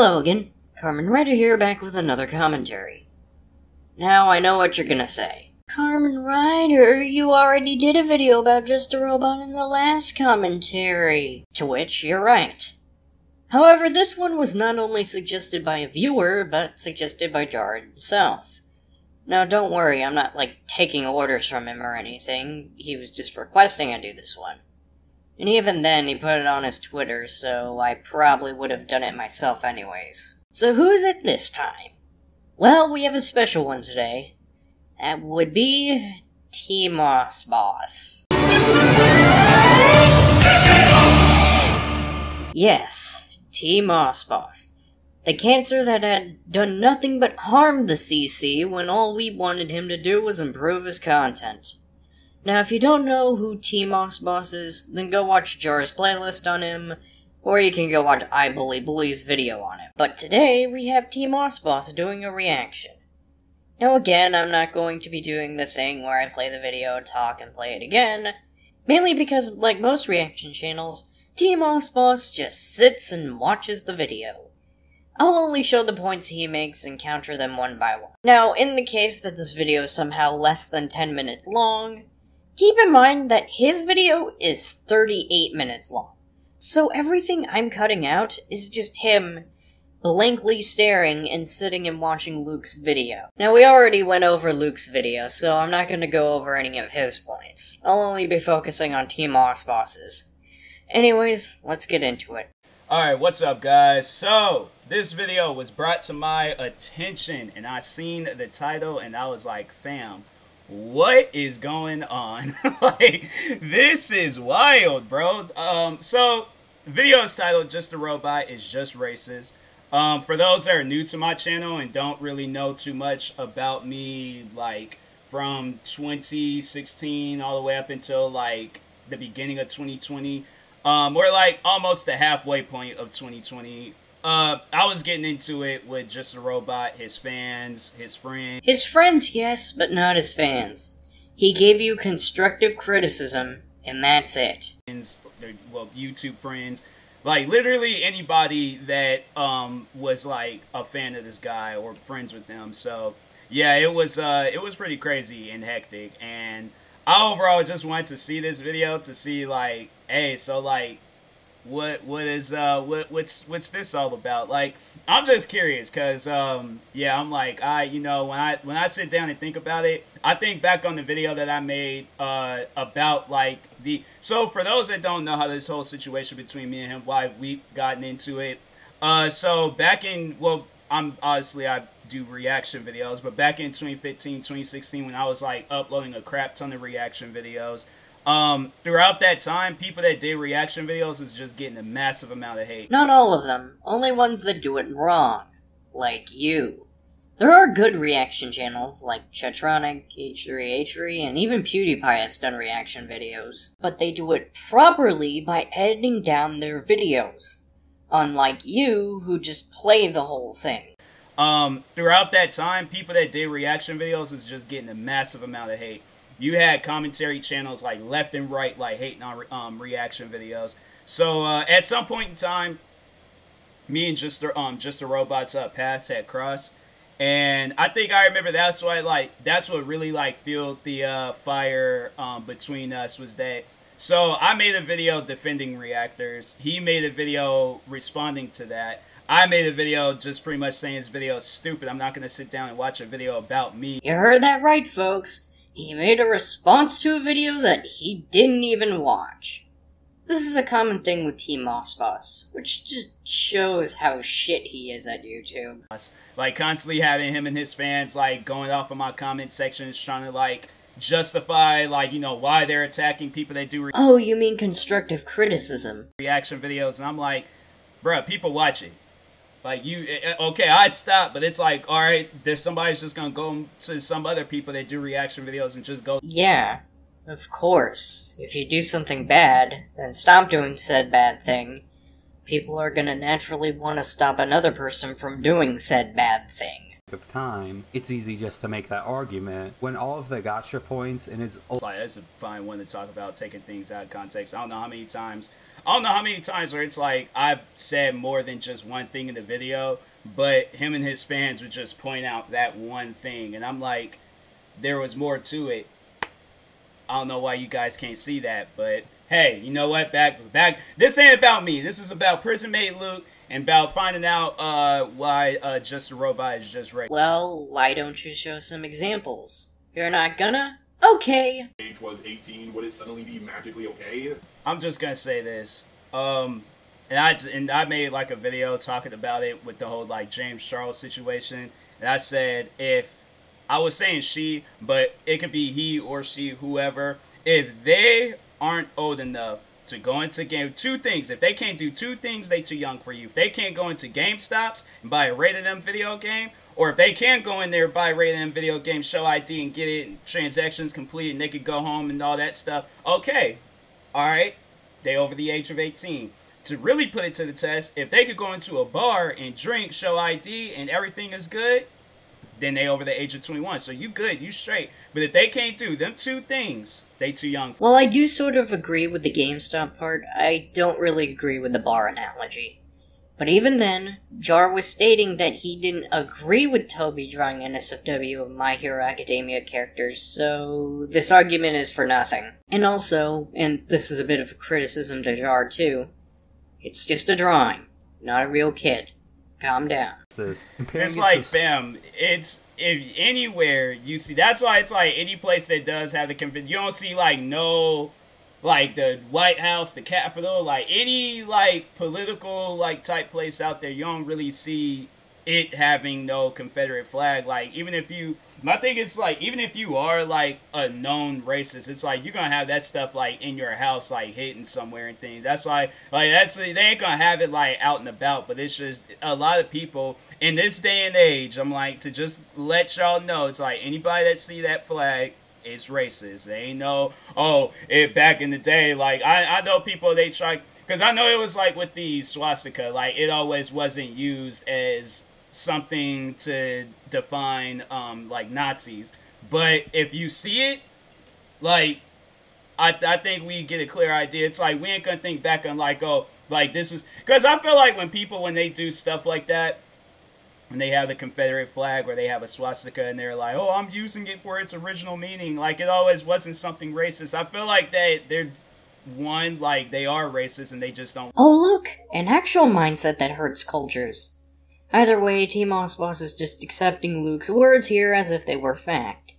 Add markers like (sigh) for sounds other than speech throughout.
Hello again, Carmen Rider here, back with another commentary. Now I know what you're gonna say. Carmen Rider, you already did a video about Just a Robot in the last commentary. To which, you're right. However, this one was not only suggested by a viewer, but suggested by Jared himself. Now, don't worry, I'm not, like, taking orders from him or anything. He was just requesting I do this one. And even then, he put it on his Twitter, so I probably would have done it myself anyways. So who's it this time? Well, we have a special one today. That would be T-Moss Boss. Yes, T-Moss Boss. The cancer that had done nothing but harm the CC when all we wanted him to do was improve his content. Now, if you don't know who T-Moss Boss is, then go watch Jar's playlist on him, or you can go watch IBullyBullies' video on him. But today, we have T-Moss Boss doing a reaction. Now again, I'm not going to be doing the thing where I play the video, talk, and play it again, mainly because, like most reaction channels, T-Moss Boss just sits and watches the video. I'll only show the points he makes and counter them one by one. Now, in the case that this video is somehow less than 10 minutes long, Keep in mind that his video is 38 minutes long. So everything I'm cutting out is just him blankly staring and sitting and watching Luke's video. Now we already went over Luke's video, so I'm not going to go over any of his points. I'll only be focusing on T-Moss Boss's. Anyways, let's get into it. Alright, what's up guys? So, this video was brought to my attention and I seen the title and I was like, fam, what is going on? (laughs) like, this is wild, bro. Um, so, video is titled Just a Robot is Just Racist. Um, for those that are new to my channel and don't really know too much about me, like, from 2016 all the way up until, like, the beginning of 2020, um, we're, like, almost the halfway point of 2020 uh, I was getting into it with just a robot, his fans, his friends. His friends, yes, but not his fans. He gave you constructive criticism, and that's it. Well, YouTube friends, like literally anybody that um was like a fan of this guy or friends with him. So yeah, it was uh it was pretty crazy and hectic, and I overall just wanted to see this video to see like, hey, so like what what is uh what what's what's this all about? Like i'm just curious because um yeah i'm like i you know when i when i sit down and think about it i think back on the video that i made uh about like the so for those that don't know how this whole situation between me and him why we've gotten into it uh so back in well i'm obviously i do reaction videos but back in 2015 2016 when i was like uploading a crap ton of reaction videos um, throughout that time, people that did reaction videos was just getting a massive amount of hate. Not all of them, only ones that do it wrong. Like you. There are good reaction channels like Chadtronic, H3H3, and even PewDiePie has done reaction videos. But they do it properly by editing down their videos. Unlike you, who just play the whole thing. Um, throughout that time, people that did reaction videos was just getting a massive amount of hate you had commentary channels like left and right, like hating on um, reaction videos. So uh, at some point in time, me and just the um just the robots uh, paths had crossed, and I think I remember that's why like that's what really like fueled the uh, fire um, between us was that. So I made a video defending reactors. He made a video responding to that. I made a video just pretty much saying his video is stupid. I'm not going to sit down and watch a video about me. You heard that right, folks. He made a response to a video that he didn't even watch. This is a common thing with T-Moss Boss, which just shows how shit he is at YouTube. Like, constantly having him and his fans, like, going off of my comment sections, trying to, like, justify, like, you know, why they're attacking people that do... oh, you mean constructive criticism. Reaction videos, and I'm like, bruh, people watch it. Like you, eh, eh, okay, I stop, but it's like, all right, there's somebody's just gonna go to some other people that do reaction videos and just go. Yeah, of course. If you do something bad, then stop doing said bad thing. People are gonna naturally want to stop another person from doing said bad thing. of time, it's easy just to make that argument when all of the gotcha points in his It's like that's a fine one to talk about taking things out of context. I don't know how many times I don't know how many times where it's like I've said more than just one thing in the video, but him and his fans would just point out that one thing and I'm like there was more to it. I don't know why you guys can't see that, but hey, you know what? Back back this ain't about me. This is about Prison Mate Luke and about finding out uh, why uh, Just a Robot is just right. Well, why don't you show some examples? You're not gonna? Okay. age was 18, would it suddenly be magically okay? I'm just gonna say this. Um, and I and I made like a video talking about it with the whole like James Charles situation, and I said if I was saying she, but it could be he or she, whoever. If they aren't old enough to go into game, two things. If they can't do two things, they too young for you. If they can't go into GameStops and buy a rated M video game, or if they can't go in there buy rated M video game, show ID and get it, transactions complete, and they could go home and all that stuff. Okay, all right, they over the age of 18. To really put it to the test, if they could go into a bar and drink, show ID, and everything is good, then they over the age of 21. So you good, you straight. But if they can't do them two things, they too young. Well, I do sort of agree with the GameStop part. I don't really agree with the bar analogy. But even then, Jar was stating that he didn't agree with Toby drawing NSFW of My Hero Academia characters, so this argument is for nothing. And also, and this is a bit of a criticism to Jar too, it's just a drawing, not a real kid. Calm down. racist. Comparing It's like, to- fam, it's if anywhere you see. That's why it's like any place that does have the convention. You don't see like no, like the White House, the Capitol, like any like political like type place out there. You don't really see it having no Confederate flag. Like even if you, my thing is like even if you are like a known racist, it's like you're gonna have that stuff like in your house, like hidden somewhere and things. That's why like that's they ain't gonna have it like out and about. But it's just a lot of people in this day and age. I'm like to just let y'all know. It's like anybody that see that flag. It's racist. They ain't know. Oh, it back in the day. Like I, I know people. They try because I know it was like with the swastika. Like it always wasn't used as something to define um, like Nazis. But if you see it, like I, I think we get a clear idea. It's like we ain't gonna think back on like oh like this is because I feel like when people when they do stuff like that, when they have the Confederate flag or they have a swastika and they're like oh I'm using it for its original meaning, like it always wasn't something racist. I feel like they they're one like they are racist and they just don't Oh, look! An actual mindset that hurts cultures. Either way, Team Boss is just accepting Luke's words here as if they were fact.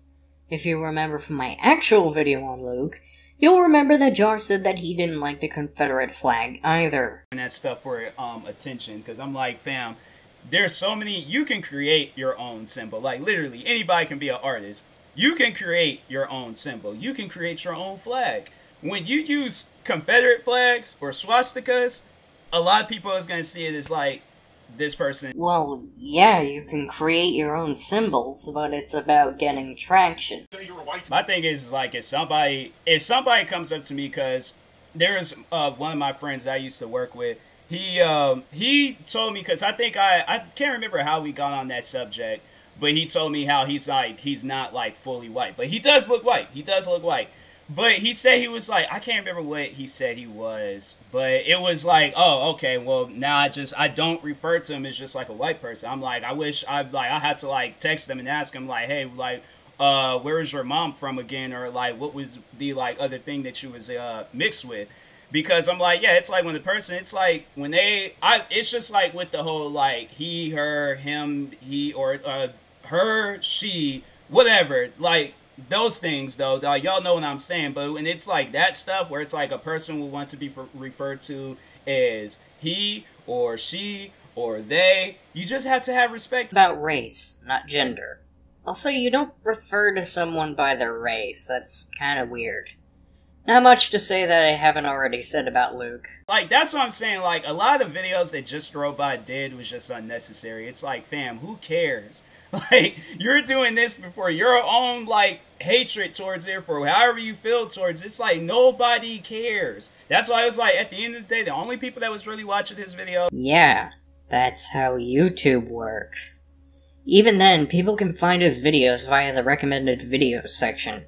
If you remember from my actual video on Luke, you'll remember that Jar said that he didn't like the Confederate flag either. and that stuff for um attention because I'm like, fam, there's so many. You can create your own symbol. Like literally, anybody can be an artist. You can create your own symbol. You can create your own flag. When you use Confederate flags or swastikas, a lot of people is gonna see it as like this person. Well, yeah, you can create your own symbols, but it's about getting traction. Say you're a white My thing is like if somebody if somebody comes up to me because there's uh, one of my friends that I used to work with. He um, he told me because I think I I can't remember how we got on that subject, but he told me how he's like he's not like fully white, but he does look white. He does look white. But he said he was like I can't remember what he said he was, but it was like oh okay well now I just I don't refer to him as just like a white person. I'm like I wish I like I had to like text them and ask him like hey like uh where is your mom from again or like what was the like other thing that you was uh mixed with because I'm like, yeah, it's like when the person, it's like when they, I, it's just like with the whole like he, her, him, he, or uh, her, she, whatever, like those things though, like y'all know what I'm saying. But when it's like that stuff where it's like a person will want to be referred to as he or she or they, you just have to have respect. about race, not gender. Also, you don't refer to someone by their race. That's kind of weird. Not much to say that I haven't already said about Luke. Like that's what I'm saying. Like a lot of the videos that Just Robot did was just unnecessary. It's like, fam, who cares? (laughs) Like you're doing this before your own like hatred towards it, for however you feel towards. it. It's like nobody cares. That's why I was like, at the end of the day, the only people that was really watching this video Yeah, that's how YouTube works. Even then, people can find his videos via the recommended videos section.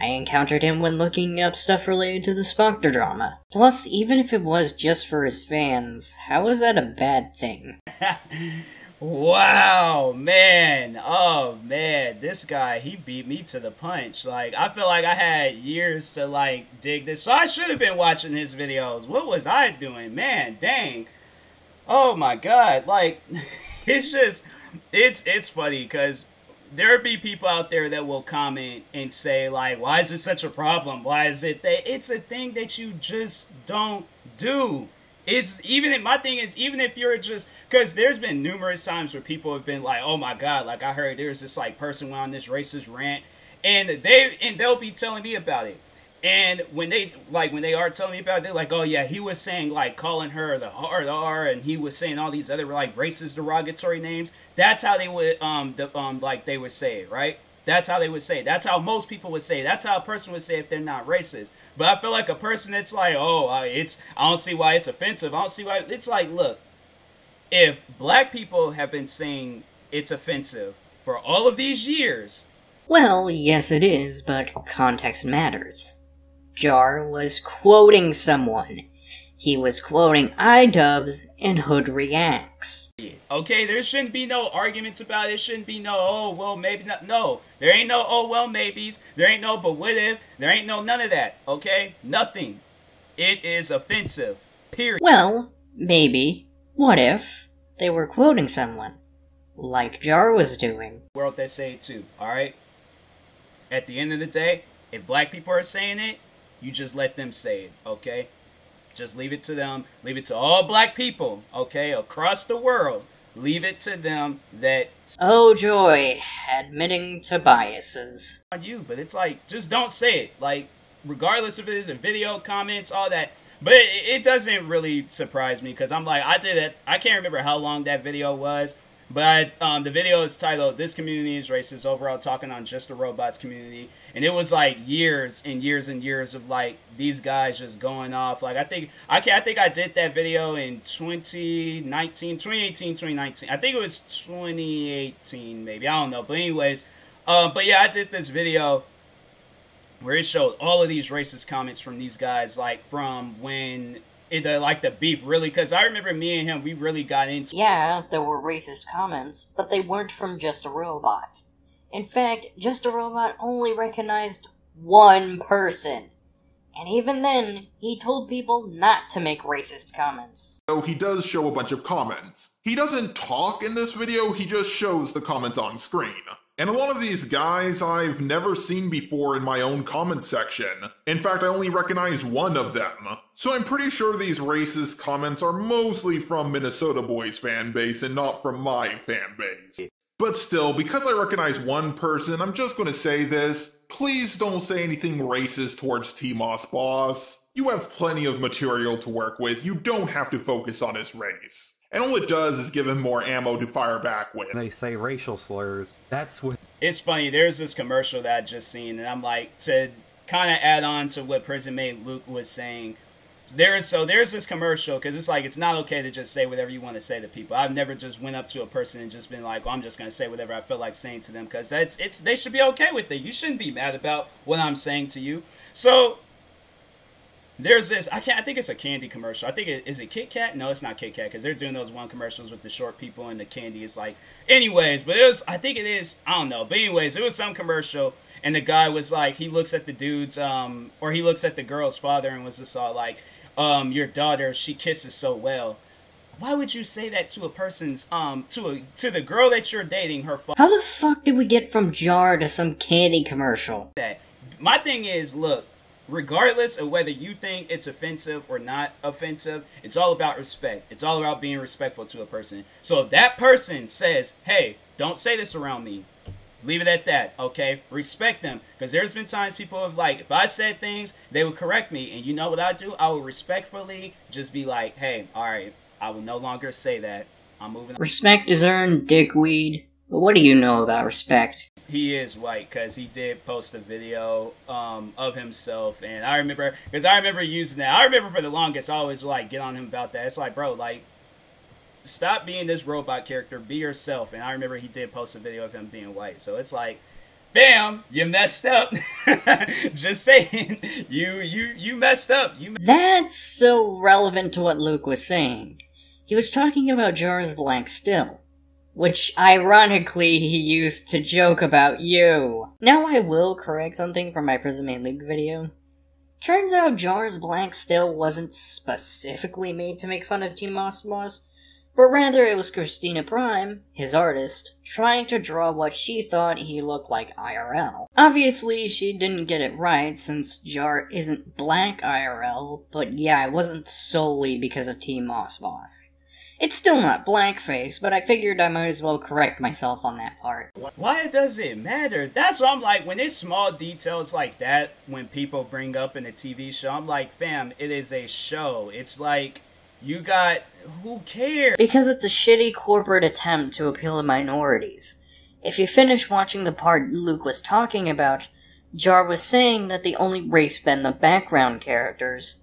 I encountered him when looking up stuff related to the Spectre drama. Plus, even if it was just for his fans, how is that a bad thing? (laughs) wow, man. Oh, man. This guy, he beat me to the punch. Like, I feel like I had years to, like, dig this. So I should have been watching his videos. What was I doing? Man, dang. Oh, my God. Like, (laughs) it's just, it's, it's funny because there be people out there that will comment and say like why is it such a problem? Why is it that it's a thing that you just don't do? It's even if my thing is even if you're just because there's been numerous times where people have been like oh my god like i heard there's this like person on this racist rant and they and they'll be telling me about it and when they like when they are telling me about it, they're like, "Oh yeah, he was saying like calling her the R the R, and he was saying all these other like racist derogatory names." That's how they would um um like they would say it, right? That's how they would say. It. That's how most people would say. It. That's how a person would say if they're not racist. But I feel like a person that's like, "Oh, uh, it's I don't see why it's offensive. I don't see why it's like, look, if black people have been saying it's offensive for all of these years." Well, yes, it is, but context matters. Jar was quoting someone. He was quoting iDubbbz and Hood Reacts. Okay, there shouldn't be no arguments about it. Shouldn't be no, oh, well, maybe not. No, there ain't no, oh, well, maybes. There ain't no, but what if. There ain't no none of that. Okay? Nothing. It is offensive. Period. Well, maybe. What if they were quoting someone? Like Jar was doing. World they say it too, alright? At the end of the day, if black people are saying it, you just let them say it, okay? Just leave it to them. Leave it to all black people, okay, across the world. Leave it to them that. Oh joy, admitting to biases. On you, but it's like just don't say it. Like regardless if it is a video, comments, all that. But it, it doesn't really surprise me because I'm like I did that. I can't remember how long that video was, but um, the video is titled "This Community is Racist." Overall, talking on just the robots community, and it was like years and years and years of like these guys just going off. Like I think I can I think I did that video in 2019, 2018, 2019. I think it was 2018 maybe. I don't know. But anyways, uh, but yeah, I did this video where it showed all of these racist comments from these guys, like from when it, uh, like the beef really because i remember me and him we really got into yeah there were racist comments but they weren't from just a robot. In fact just a robot only recognized one person. And even then he told people not to make racist comments. So he does show a bunch of comments. He doesn't talk in this video he just shows the comments on screen and a lot of these guys I've never seen before in my own comment section. In fact, I only recognize one of them. So I'm pretty sure these racist comments are mostly from Minnesota Boys fan base and not from my fan base. But still, because I recognize one person, I'm just gonna say this. Please don't say anything racist towards T-Moss Boss. You have plenty of material to work with, you don't have to focus on his race. And all it does is give him more ammo to fire back with. They say racial slurs. That's what. It's funny. There's this commercial that I just seen, and I'm like, to kind of add on to what Prison Mate Luke was saying. There's so there's this commercial because it's like it's not okay to just say whatever you want to say to people. I've never just went up to a person and just been like, oh, I'm just gonna say whatever I feel like saying to them because that's it's they should be okay with it. You shouldn't be mad about what I'm saying to you. So there's this. I can't. I think it's a candy commercial. I think it is it Kit Kat. No, it's not Kit Kat because they're doing those one commercials with the short people and the candy. It's like, anyways. But it was. I think it is. I don't know. But anyways, it was some commercial, and the guy was like, he looks at the dude's, um, or he looks at the girl's father, and was just all like, um, your daughter, she kisses so well. Why would you say that to a person's, um, to a to the girl that you're dating? Her father. How the fuck did we get from jar to some candy commercial? That. My thing is, look regardless of whether you think it's offensive or not offensive, it's all about respect. It's all about being respectful to a person. So if that person says, hey, don't say this around me, leave it at that, okay? Respect them. Because there's been times people have, like, if I said things, they would correct me. And you know what I do? I will respectfully just be like, hey, all right, I will no longer say that. I'm moving on. Respect is earned, dickweed. But what do you know about respect? he is white because he did post a video um, of himself, and I remember because I remember using that. I remember for the longest, I always like get on him about that. It's like, bro, like stop being this robot character. Be yourself. And I remember he did post a video of him being white. So it's like, bam, you messed up. (laughs) Just saying, you you you messed up. You That's so relevant to what Luke was saying. He was talking about Jar's blank still, which ironically he used to joke about you. Now I will correct something from my Prism Luke video. Turns out Jar's blank still wasn't specifically made to make fun of Team Moss but rather it was Christina Prime, his artist, trying to draw what she thought he looked like IRL. Obviously, she didn't get it right since Jar isn't black IRL, but yeah, it wasn't solely because of T-Moss Boss. It's still not blackface, but I figured I might as well correct myself on that part. Why does it matter? That's what I'm like. When it's small details like that, when people bring up in a TV show, I'm like, fam, it is a show. It's like you got who cares? Because it's a shitty corporate attempt to appeal to minorities. If you finish watching the part Luke was talking about, Jar was saying that the only race been the background characters,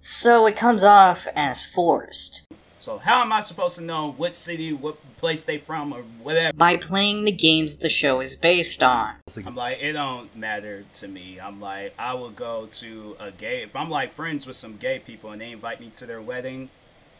so it comes off as forced. So how am I supposed to know what city, what place they from, or whatever? By playing the games the show is based on. I'm like, it don't matter to me. I'm like, I will go to a gay. If I'm like friends with some gay people and they invite me to their wedding,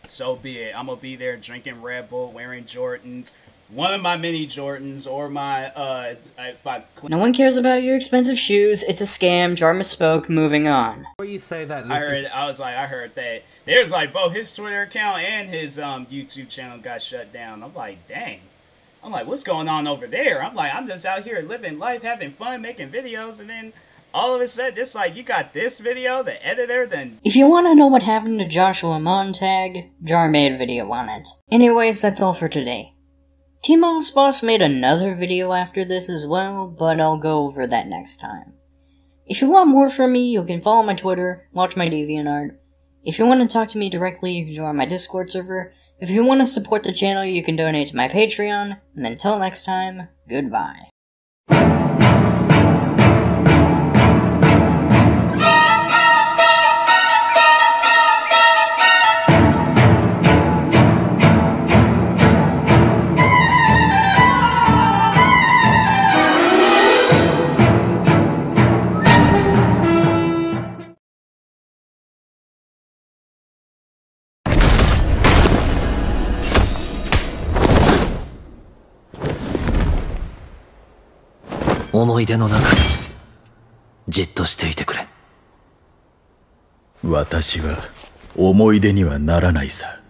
so be it. I'm gonna be there drinking Red Bull, wearing Jordans, one of my mini Jordans, or my uh. If I clean- No one cares about your expensive shoes. It's a scam. Jar misspoke. Moving on. Before you say that, I heard. I was like, I heard that. There's like both his Twitter account and his um YouTube channel got shut down. I'm like, dang. I'm like, what's going on over there? I'm like, I'm just out here living life, having fun, making videos, and then all of a sudden, it's like you got this video, the editor, then If you want to know what happened to Joshua Montag, Jar made a video on it. Anyways, that's all for today. T-Moss Boss made another video after this as well, but I'll go over that next time. If you want more from me, you can follow my Twitter, watch my DeviantArt. If you want to talk to me directly, you can join my Discord server. If you want to support the channel, you can donate to my Patreon. And until next time, goodbye. 思い出の中にじっとしていてくれ。私は思い出にはならないさ。